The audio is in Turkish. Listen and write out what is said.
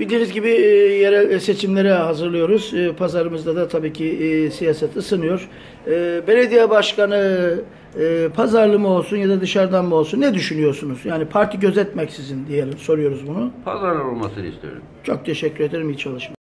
Bildiğiniz gibi e, yerel e, seçimlere hazırlıyoruz. E, Pazarımızda da tabii ki e, siyaset ısınıyor. E, Belediye başkanı e, pazarlı mı olsun ya da dışarıdan mı olsun ne düşünüyorsunuz? Yani parti gözetmeksizin diyelim soruyoruz bunu. Pazarlar olmasını istiyorum. Çok teşekkür ederim. İyi çalışmalar.